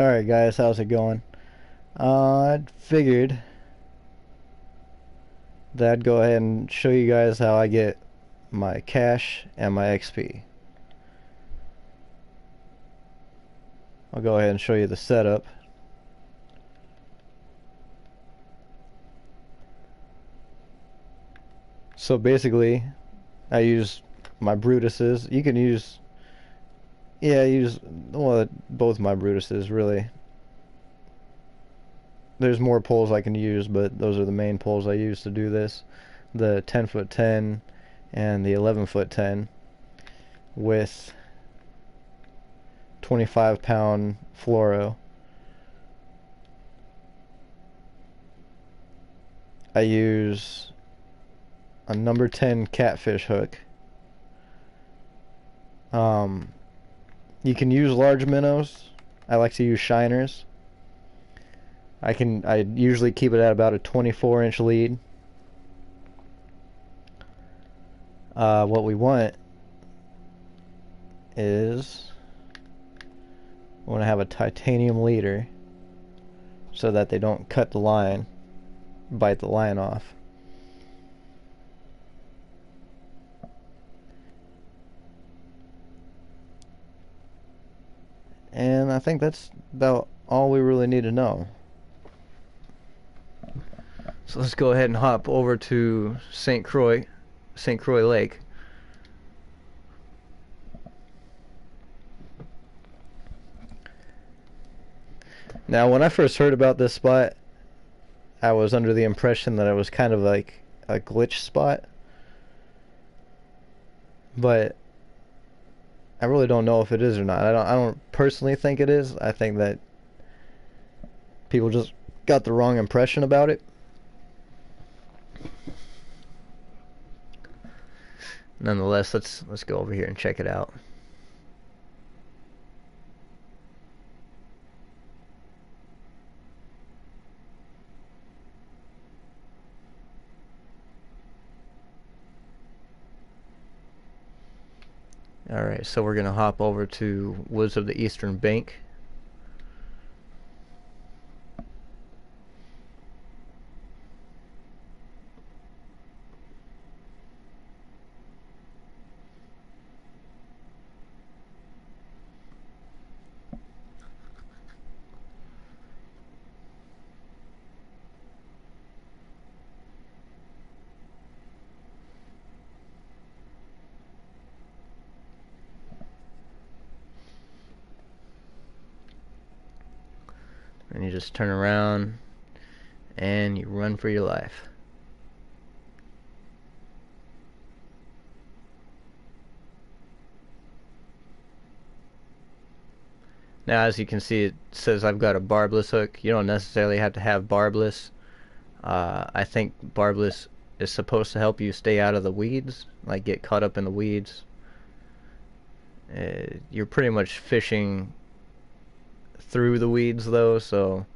Alright guys, how's it going? Uh, I figured that I'd go ahead and show you guys how I get my cash and my XP. I'll go ahead and show you the setup. So basically, I use my Brutuses. You can use yeah, I use well both my Brutuses really. There's more poles I can use, but those are the main poles I use to do this. The 10 foot 10 and the 11 foot 10 with 25 pound fluoro. I use a number 10 catfish hook. Um, you can use large minnows. I like to use shiners. I can I usually keep it at about a 24 inch lead. Uh, what we want is we want to have a titanium leader so that they don't cut the line, bite the line off. And I think that's about all we really need to know. So let's go ahead and hop over to St. Croix, St. Croix Lake. Now, when I first heard about this spot, I was under the impression that it was kind of like a glitch spot. But I really don't know if it is or not. I don't I don't personally think it is. I think that people just got the wrong impression about it. Nonetheless, let's let's go over here and check it out. Alright, so we're going to hop over to Woods of the Eastern Bank. Just turn around and you run for your life. Now as you can see it says I've got a barbless hook. You don't necessarily have to have barbless. Uh, I think barbless is supposed to help you stay out of the weeds, like get caught up in the weeds. Uh, you're pretty much fishing through the weeds though, so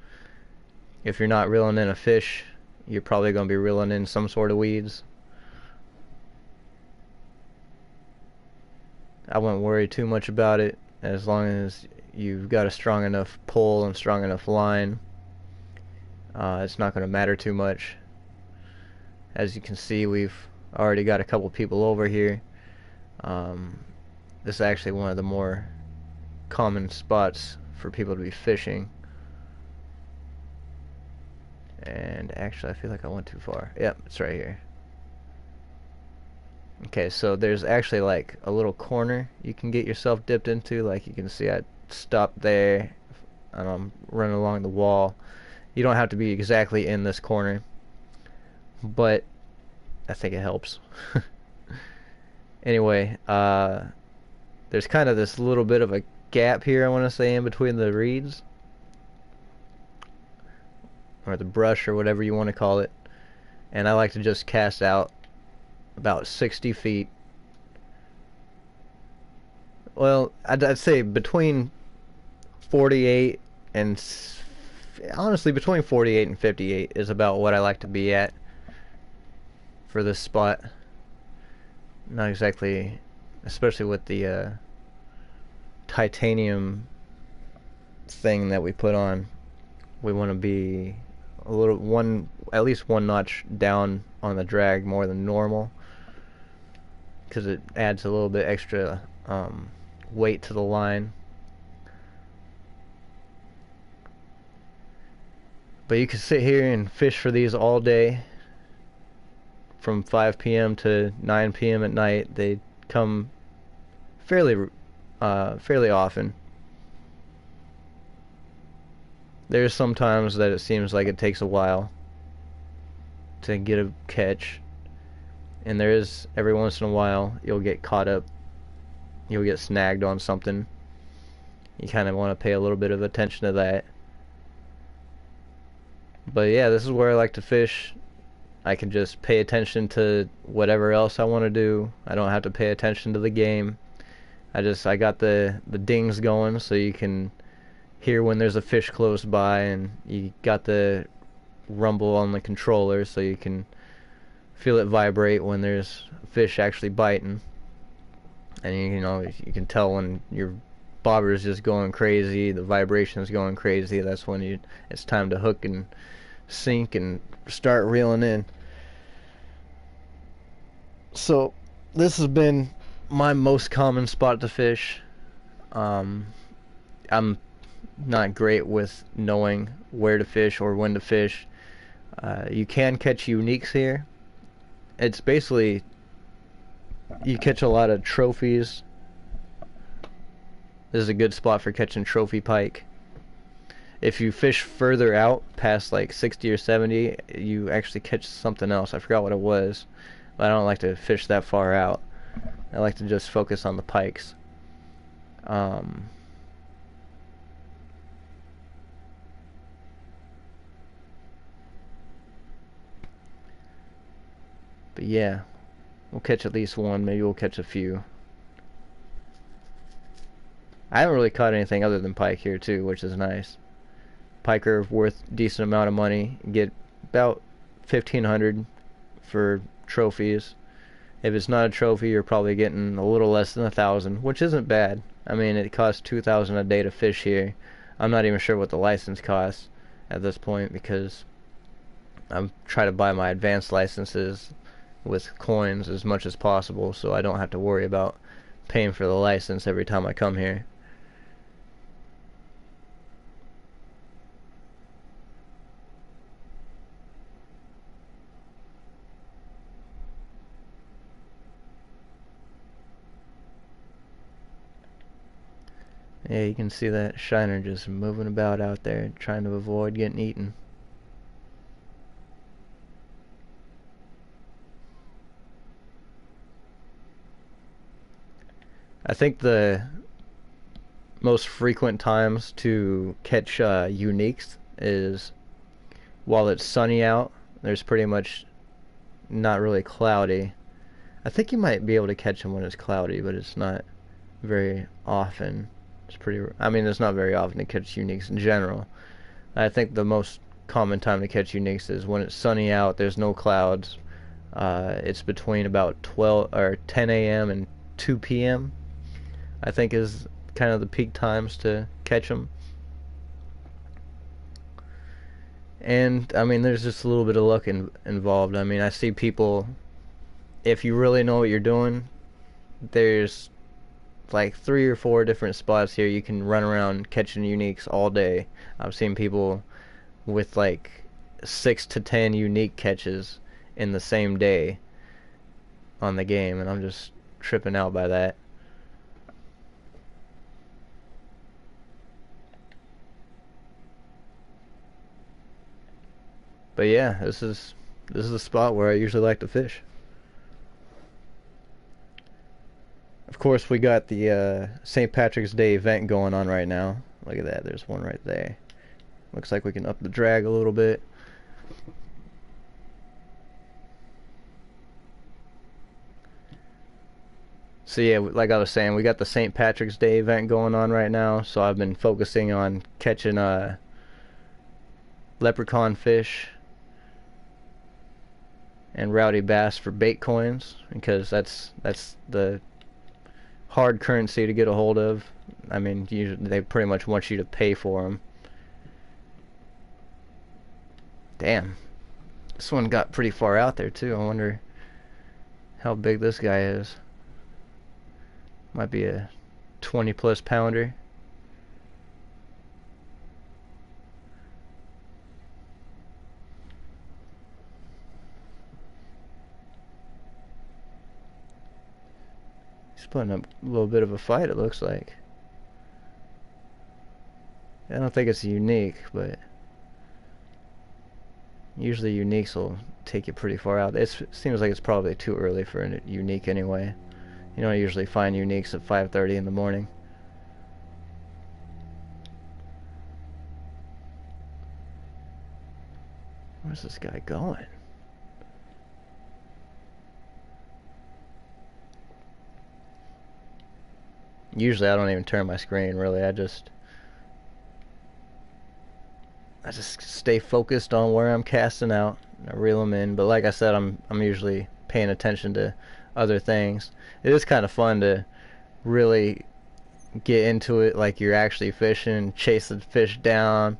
if you're not reeling in a fish, you're probably going to be reeling in some sort of weeds. I wouldn't worry too much about it as long as you've got a strong enough pull and strong enough line. Uh, it's not going to matter too much. As you can see, we've already got a couple people over here. Um, this is actually one of the more common spots for people to be fishing. And actually, I feel like I went too far. Yep, it's right here. Okay, so there's actually like a little corner you can get yourself dipped into. Like you can see I stopped there and I'm running along the wall. You don't have to be exactly in this corner, but I think it helps. anyway, uh, there's kind of this little bit of a gap here, I want to say, in between the reeds. Or the brush, or whatever you want to call it. And I like to just cast out about 60 feet. Well, I'd, I'd say between 48 and... Honestly, between 48 and 58 is about what I like to be at for this spot. Not exactly, especially with the... Uh, titanium thing that we put on. We want to be a little one at least one notch down on the drag more than normal because it adds a little bit extra um, weight to the line. But you can sit here and fish for these all day from 5 p.m. to 9 p.m. at night. They come fairly uh, fairly often. There's sometimes that it seems like it takes a while to get a catch. And there is every once in a while you'll get caught up. You'll get snagged on something. You kind of want to pay a little bit of attention to that. But yeah, this is where I like to fish. I can just pay attention to whatever else I want to do. I don't have to pay attention to the game. I just I got the the dings going so you can hear when there's a fish close by and you got the rumble on the controller so you can feel it vibrate when there's fish actually biting. And you, know you can tell when your bobber is just going crazy the vibration is going crazy that's when you it's time to hook and sink and start reeling in. So this has been my most common spot to fish um, I'm not great with knowing where to fish or when to fish. Uh, you can catch uniques here. It's basically you catch a lot of trophies. This is a good spot for catching trophy pike. If you fish further out past like 60 or 70, you actually catch something else. I forgot what it was, but I don't like to fish that far out. I like to just focus on the pikes. Um, But yeah, we'll catch at least one. Maybe we'll catch a few. I haven't really caught anything other than pike here too, which is nice. Pike are worth decent amount of money. Get about 1500 for trophies. If it's not a trophy, you're probably getting a little less than a thousand, which isn't bad. I mean, it costs 2000 a day to fish here. I'm not even sure what the license costs at this point because I'm trying to buy my advanced licenses with coins as much as possible so I don't have to worry about paying for the license every time I come here. Yeah, you can see that shiner just moving about out there trying to avoid getting eaten. I think the most frequent times to catch uh, uniques is while it's sunny out. There's pretty much not really cloudy. I think you might be able to catch them when it's cloudy, but it's not very often. It's pretty. I mean, it's not very often to catch uniques in general. I think the most common time to catch uniques is when it's sunny out. There's no clouds. Uh, it's between about 12 or 10 a.m. and 2 p.m. I think is kind of the peak times to catch them. And I mean, there's just a little bit of luck in, involved. I mean, I see people. If you really know what you're doing, there's like three or four different spots here you can run around catching uniques all day. I've seen people with like six to ten unique catches in the same day on the game, and I'm just tripping out by that. But yeah, this is this is a spot where I usually like to fish. Course, we got the uh, St. Patrick's Day event going on right now. Look at that, there's one right there. Looks like we can up the drag a little bit. So yeah, like I was saying, we got the St. Patrick's Day event going on right now. So I've been focusing on catching uh, leprechaun fish and rowdy bass for bait coins because that's that's the hard currency to get a hold of I mean, you, they pretty much want you to pay for them. Damn. This one got pretty far out there too. I wonder how big this guy is. Might be a 20 plus pounder. Putting up a little bit of a fight it looks like. I don't think it's unique, but usually uniques will take you pretty far out. It's, it seems like it's probably too early for a unique anyway. You don't usually find uniques at 5.30 in the morning. Where's this guy going? Usually I don't even turn my screen really. I just I just stay focused on where I'm casting out. I reel them in, but like I said, I'm I'm usually paying attention to other things. It is kind of fun to really get into it like you're actually fishing, chase the fish down,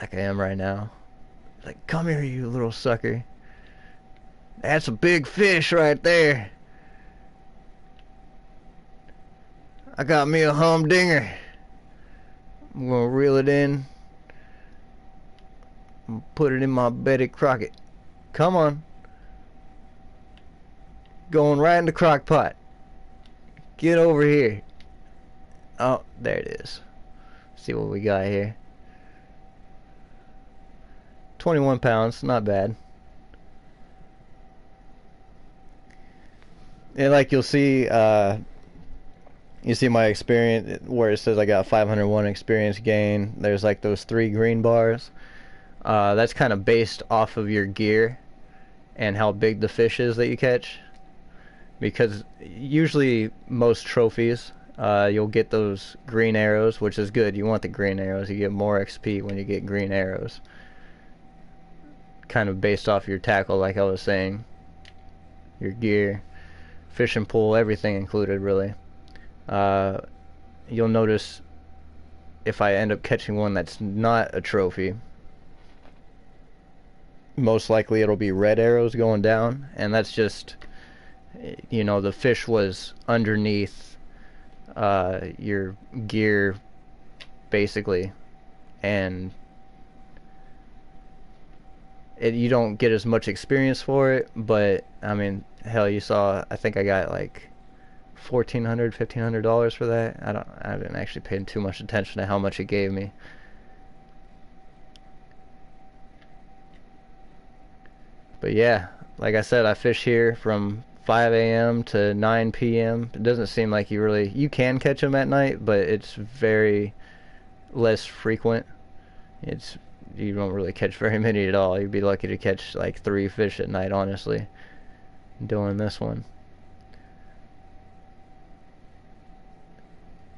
like I am right now. Like, come here, you little sucker. That's a big fish right there. I got me a humdinger. I'm gonna reel it in. Put it in my Betty Crockett. Come on. Going right in the crock pot. Get over here. Oh, there it is. See what we got here. 21 pounds, not bad. And like you'll see, uh, you see my experience where it says I got 501 experience gain. There's like those three green bars. Uh, that's kind of based off of your gear and how big the fish is that you catch. Because usually most trophies, uh, you'll get those green arrows, which is good. You want the green arrows. You get more XP when you get green arrows. Kind of based off your tackle, like I was saying. Your gear, fishing pole, everything included, really uh, you'll notice if I end up catching one that's not a trophy, most likely it'll be red arrows going down, and that's just, you know, the fish was underneath uh, your gear, basically, and it, you don't get as much experience for it, but, I mean, hell, you saw, I think I got like fourteen hundred, fifteen hundred dollars for that. I don't. I haven't actually pay too much attention to how much it gave me. But yeah, like I said, I fish here from 5 a.m. to 9 p.m. It doesn't seem like you really you can catch them at night, but it's very less frequent. It's you don't really catch very many at all. You'd be lucky to catch like three fish at night, honestly. Doing this one.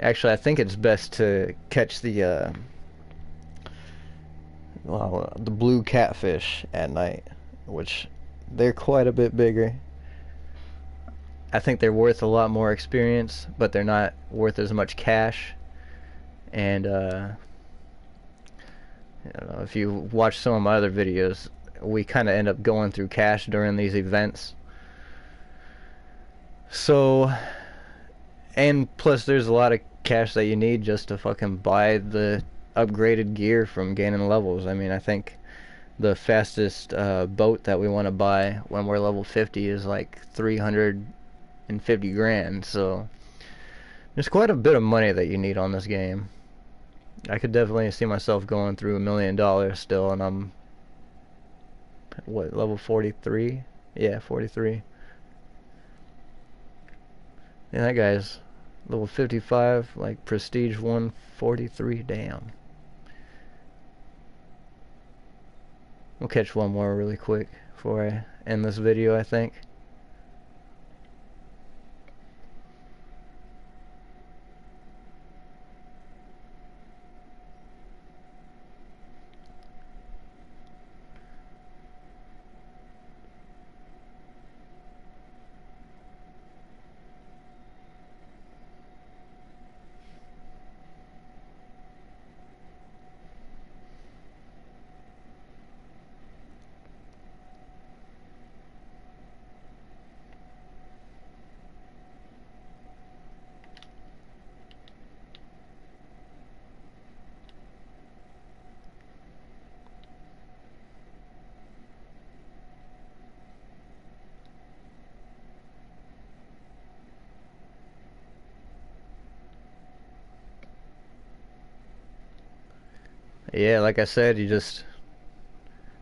Actually, I think it's best to catch the uh, well, the blue catfish at night, which they're quite a bit bigger. I think they're worth a lot more experience, but they're not worth as much cash. And uh, know, if you watch some of my other videos, we kind of end up going through cash during these events. So, and plus, there's a lot of cash that you need just to fucking buy the upgraded gear from gaining levels. I mean, I think the fastest uh, boat that we want to buy when we're level 50 is like 350 grand. So there's quite a bit of money that you need on this game. I could definitely see myself going through a million dollars still, and I'm what level 43? Yeah, 43. Yeah, that guy's Level 55, like Prestige 143. Damn. We'll catch one more really quick before I end this video, I think. Yeah, like I said, you just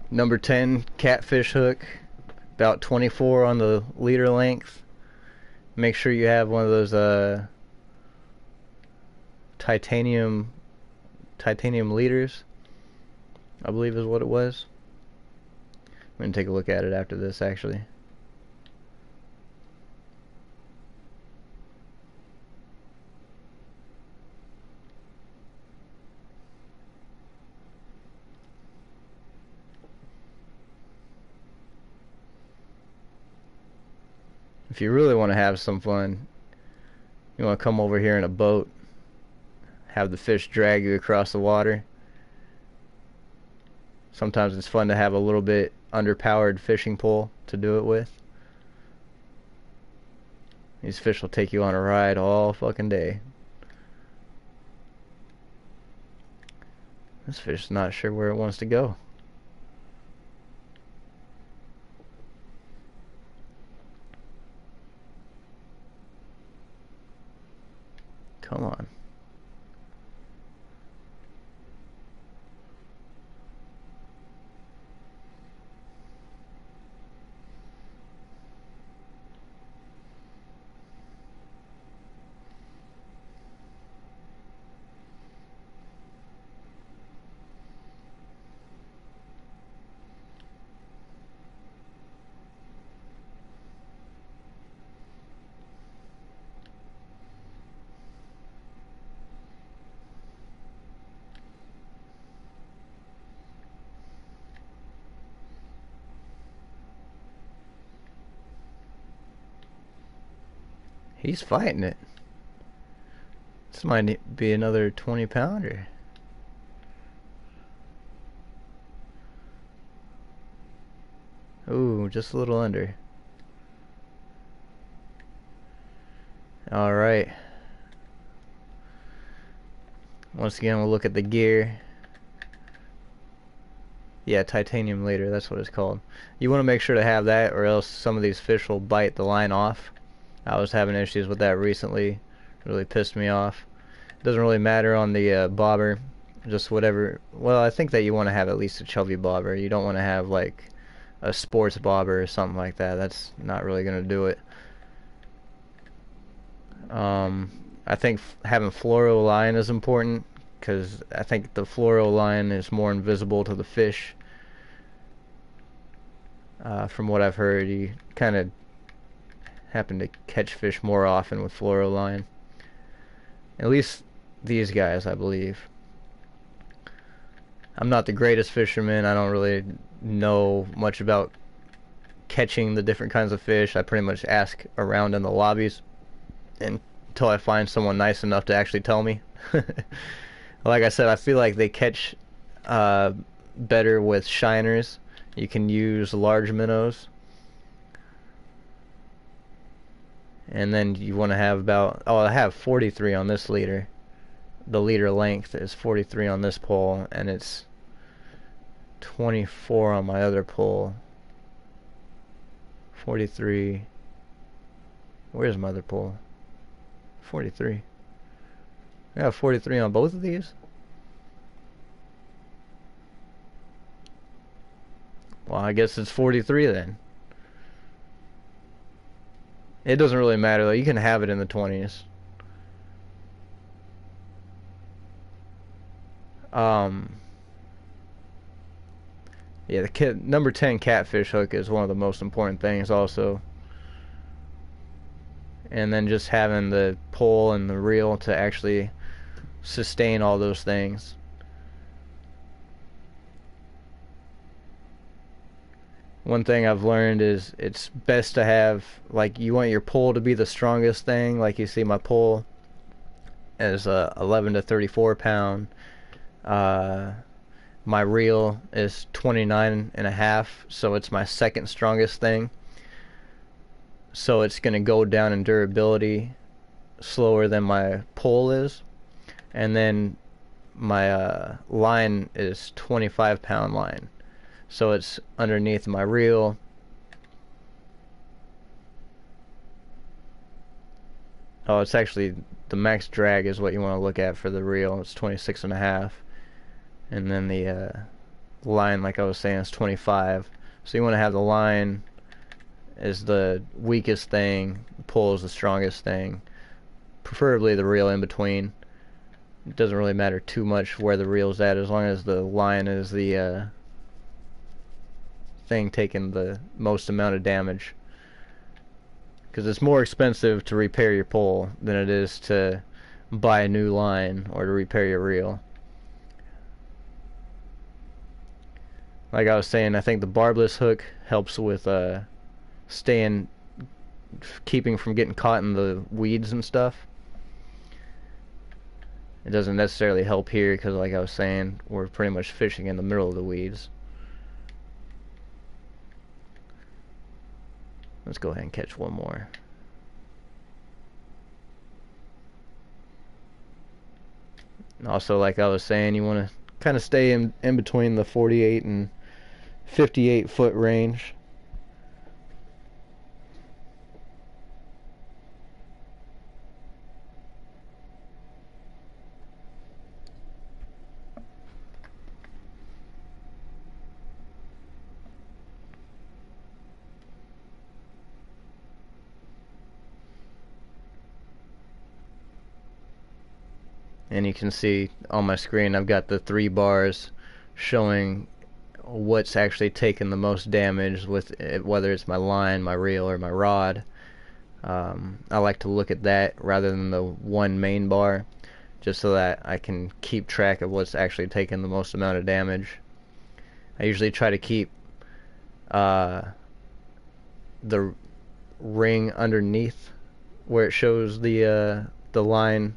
number 10 catfish hook, about 24 on the leader length. Make sure you have one of those uh, titanium titanium leaders. I believe is what it was. I'm gonna take a look at it after this actually. If you really want to have some fun, you want to come over here in a boat, have the fish drag you across the water. Sometimes it's fun to have a little bit underpowered fishing pole to do it with. These fish will take you on a ride all fucking day. This fish is not sure where it wants to go. Come on. He's fighting it. This might be another 20 pounder. Ooh, just a little under. Alright. Once again, we'll look at the gear. Yeah, titanium leader, that's what it's called. You want to make sure to have that or else some of these fish will bite the line off. I was having issues with that recently. It really pissed me off. It doesn't really matter on the uh, bobber. Just whatever. Well, I think that you want to have at least a chubby bobber. You don't want to have like a sports bobber or something like that. That's not really going to do it. Um, I think having fluoro line is important because I think the fluoro line is more invisible to the fish. Uh, from what I've heard, you kind of happen to catch fish more often with fluoroline. At least these guys, I believe. I'm not the greatest fisherman. I don't really know much about catching the different kinds of fish. I pretty much ask around in the lobbies until I find someone nice enough to actually tell me. like I said, I feel like they catch uh, better with shiners. You can use large minnows and then you want to have about oh I have 43 on this leader. The leader length is 43 on this pole and it's 24 on my other pole. 43 where's my other pole? 43 I have 43 on both of these. Well I guess it's 43 then it doesn't really matter though. You can have it in the 20s. Um, yeah, the number 10 catfish hook is one of the most important things also. And then just having the pole and the reel to actually sustain all those things. One thing I've learned is it's best to have like you want your pole to be the strongest thing. Like you see, my pole is a 11 to 34 pound. Uh, my reel is 29 and a half, so it's my second strongest thing. So it's going to go down in durability slower than my pole is, and then my uh, line is 25 pound line so it's underneath my reel oh it's actually the max drag is what you want to look at for the reel it's 26 and a half and then the uh, line, like I was saying, is 25. So you want to have the line is the weakest thing, pull is the strongest thing, preferably the reel in between. It doesn't really matter too much where the reel's at as long as the line is the uh, thing taking the most amount of damage. Because it's more expensive to repair your pole than it is to buy a new line or to repair your reel. Like I was saying, I think the barbless hook helps with uh, staying, keeping from getting caught in the weeds and stuff. It doesn't necessarily help here because, like I was saying, we're pretty much fishing in the middle of the weeds. Let's go ahead and catch one more. Also, like I was saying, you want to kind of stay in, in between the 48 and 58 foot range. And you can see on my screen I've got the three bars showing what's actually taken the most damage with it, whether it's my line, my reel, or my rod. Um, I like to look at that rather than the one main bar just so that I can keep track of what's actually taken the most amount of damage. I usually try to keep uh, the ring underneath where it shows the uh, the line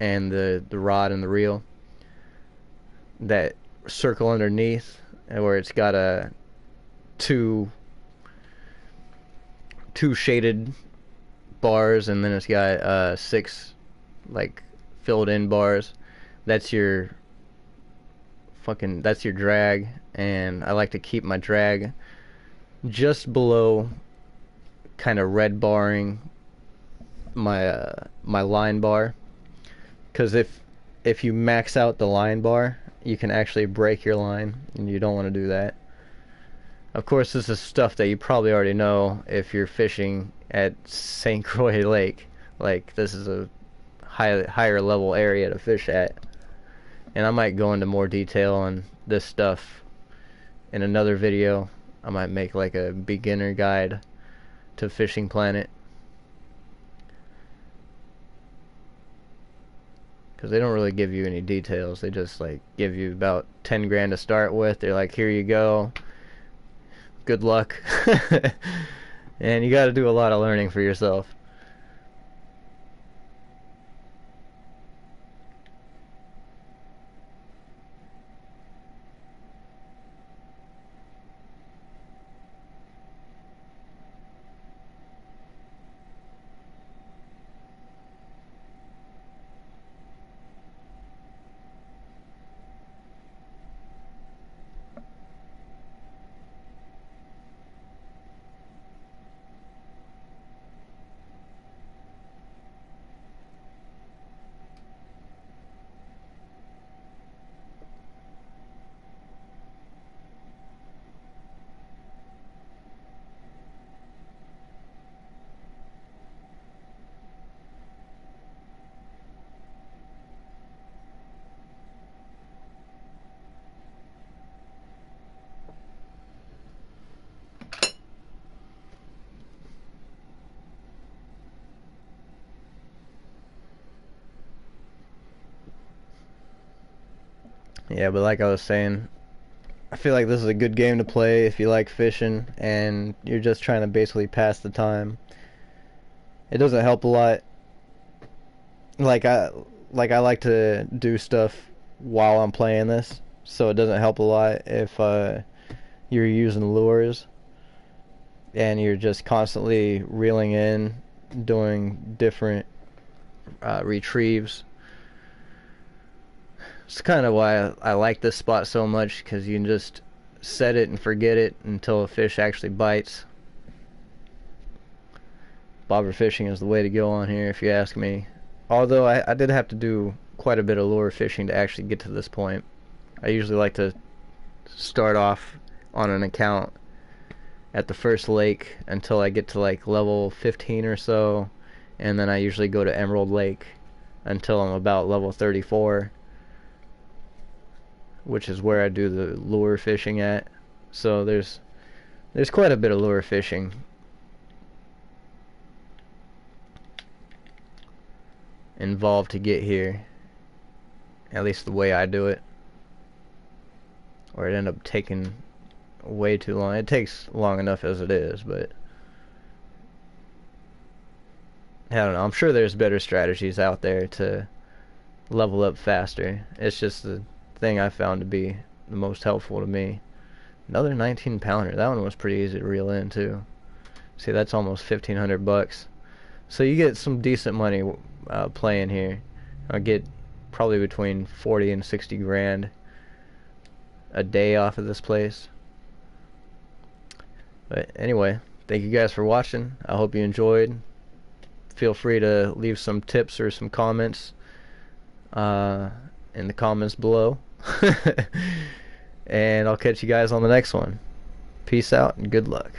and the the rod and the reel that circle underneath where it's got a two two shaded bars and then it's got uh six like filled in bars. That's your fucking that's your drag and I like to keep my drag just below kind of red barring my uh, my line bar because if if you max out the line bar, you can actually break your line, and you don't want to do that. Of course, this is stuff that you probably already know if you're fishing at St. Croix Lake. Like, this is a high, higher level area to fish at. And I might go into more detail on this stuff in another video. I might make like a beginner guide to Fishing Planet. Because they don't really give you any details. They just like give you about 10 grand to start with. They're like, here you go. Good luck. and you got to do a lot of learning for yourself. Yeah, but like I was saying, I feel like this is a good game to play if you like fishing and you're just trying to basically pass the time. It doesn't help a lot. Like I like I like to do stuff while I'm playing this, so it doesn't help a lot if uh, you're using lures and you're just constantly reeling in, doing different uh, retrieves it's kind of why I, I like this spot so much because you can just set it and forget it until a fish actually bites. Bobber fishing is the way to go on here if you ask me. Although I, I did have to do quite a bit of lure fishing to actually get to this point. I usually like to start off on an account at the first lake until I get to like level 15 or so and then I usually go to Emerald Lake until I'm about level 34 which is where I do the lure fishing at. So there's there's quite a bit of lure fishing. Involved to get here at least the way I do it. Or it end up taking way too long. It takes long enough as it is but I don't know. I'm sure there's better strategies out there to level up faster. It's just the thing I found to be the most helpful to me another 19 pounder that one was pretty easy to reel in too see that's almost 1500 bucks so you get some decent money uh, playing here. I get probably between 40 and 60 grand a day off of this place. But anyway, thank you guys for watching. I hope you enjoyed. Feel free to leave some tips or some comments uh, in the comments below. and I'll catch you guys on the next one. Peace out and good luck.